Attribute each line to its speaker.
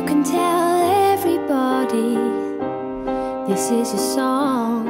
Speaker 1: You can tell everybody this is a song.